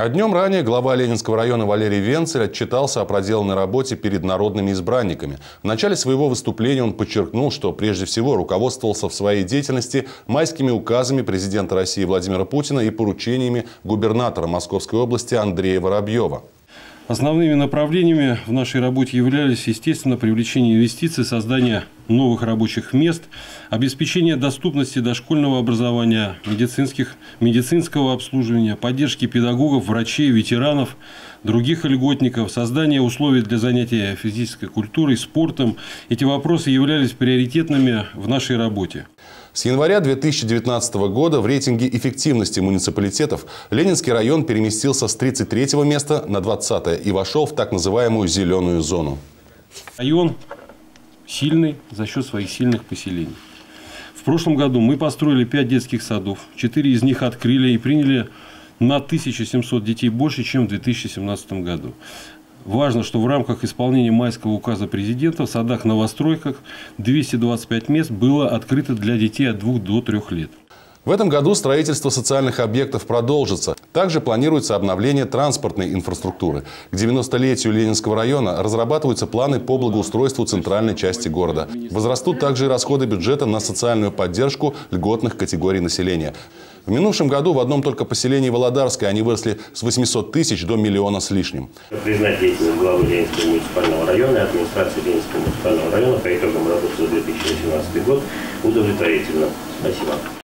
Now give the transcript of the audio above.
А днем ранее глава Ленинского района Валерий Венцель отчитался о проделанной работе перед народными избранниками. В начале своего выступления он подчеркнул, что прежде всего руководствовался в своей деятельности майскими указами президента России Владимира Путина и поручениями губернатора Московской области Андрея Воробьева. Основными направлениями в нашей работе являлись, естественно, привлечение инвестиций, создание новых рабочих мест, обеспечение доступности дошкольного образования, медицинских, медицинского обслуживания, поддержки педагогов, врачей, ветеранов, других льготников, создание условий для занятия физической культурой, спортом. Эти вопросы являлись приоритетными в нашей работе. С января 2019 года в рейтинге эффективности муниципалитетов Ленинский район переместился с 33 места на 20 и вошел в так называемую «зеленую зону». Район сильный за счет своих сильных поселений. В прошлом году мы построили 5 детских садов, 4 из них открыли и приняли на 1700 детей больше, чем в 2017 году. Важно, что в рамках исполнения майского указа президента в садах-новостройках 225 мест было открыто для детей от 2 до 3 лет. В этом году строительство социальных объектов продолжится. Также планируется обновление транспортной инфраструктуры. К 90-летию Ленинского района разрабатываются планы по благоустройству центральной части города. Возрастут также и расходы бюджета на социальную поддержку льготных категорий населения. В минувшем году в одном только поселении Володарской они выросли с 800 тысяч до миллиона с лишним. Признать деятельность главы Ленинского муниципального района и администрации Ленинского муниципального района по итогам работы за 2018 год удовлетворительно. Спасибо.